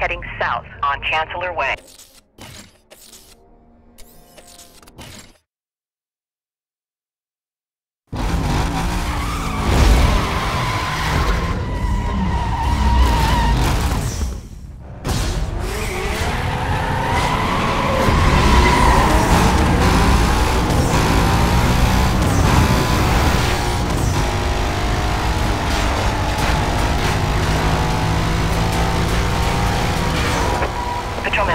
heading south on Chancellor Way.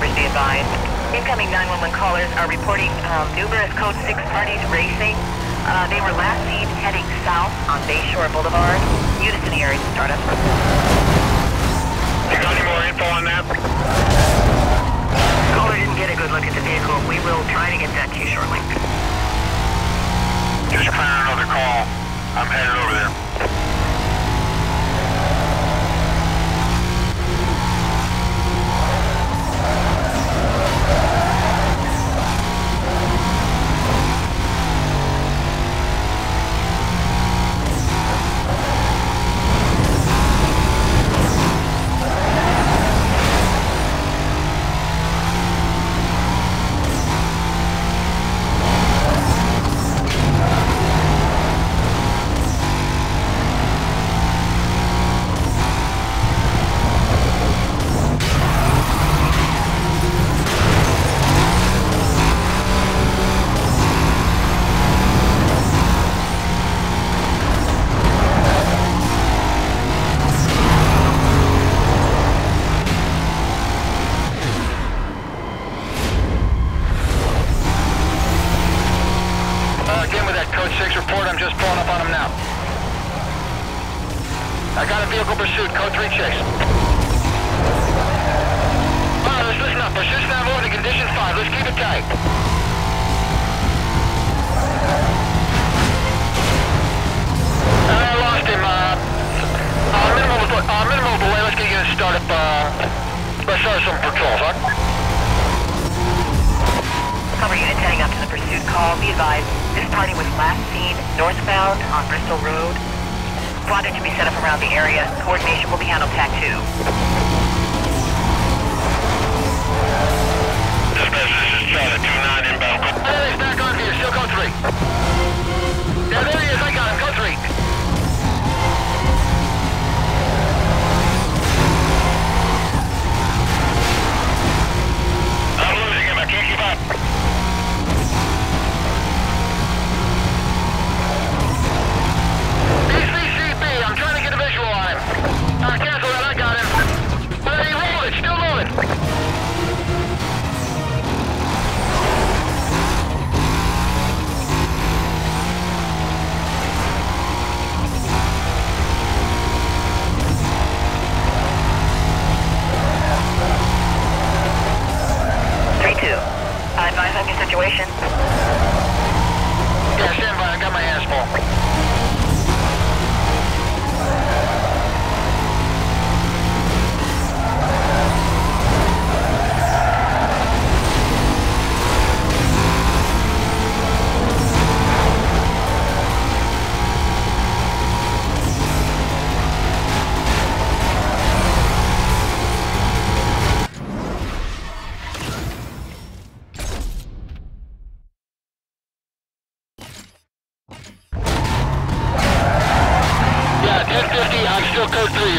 Members be advised. Incoming 911 callers are reporting um, numerous Code 6 parties racing. Uh, they were last seen heading south on Bayshore Boulevard. Unison here in startup. You got any more info on that? Caller didn't get a good look at the vehicle. We will try to get that to you shortly. Just clearing another call. I'm headed over there. That Code 6 report, I'm just pulling up on him now. I got a vehicle pursuit, Code 3 chase. Alright, let's listen up. Pursuit's now moving to condition 5. Let's keep it tight. I lost him. Uh, minimal, delay. Let's get you to start up, uh, let's start some patrols, huh? Cover unit heading up to the pursuit call. Be advised, this party was last seen northbound on Bristol Road. Squadron to be set up around the area. Coordination will be handled TAC 2. Situation.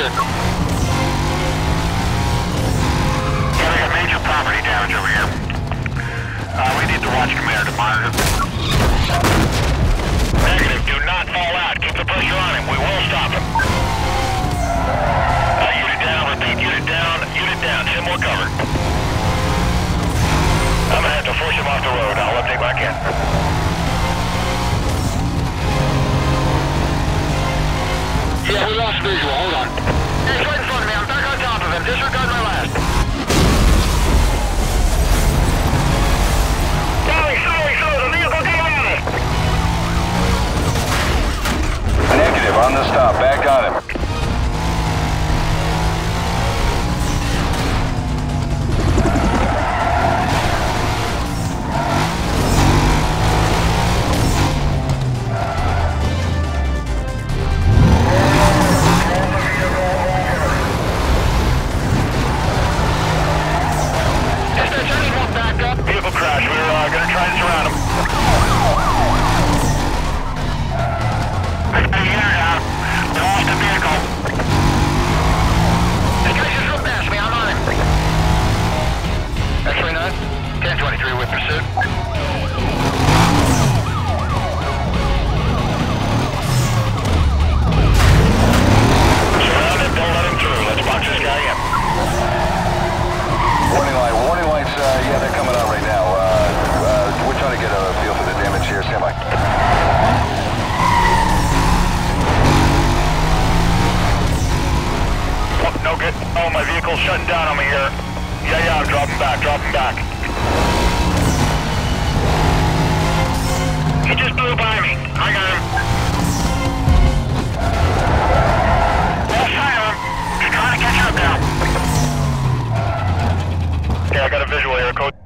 Code 3 here. Yeah, we got major property damage over here. Uh, we need to watch commander to monitor. Negative. Do not fall out. Keep the pressure on him. We will stop him. Uh, unit down. Repeat. Unit down. Unit down. Ten more cover. I'm gonna have to force him off the road. I'll update when I. Visual. Hold on. He's right in front of me. I'm back on top of him. Disregard my last. Sorry, sorry, sorry. The vehicle came on us. Negative, on the stop. Back on him. good. Oh, my vehicle's shutting down. I'm here. Yeah, yeah, I'm dropping back, dropping back. He just blew by me. I got him. Left him. He's trying catch up now. Yeah, I got a visual here, Code